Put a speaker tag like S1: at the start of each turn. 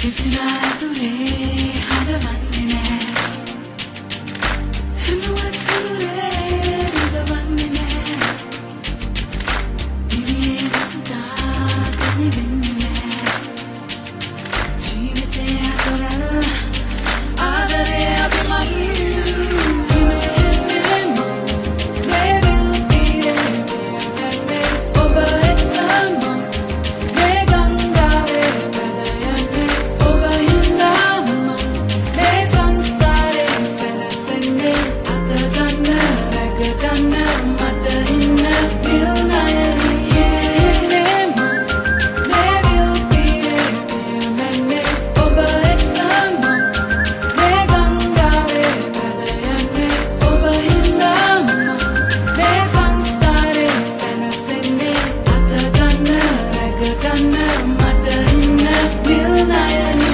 S1: Que se adorei, adorei. will I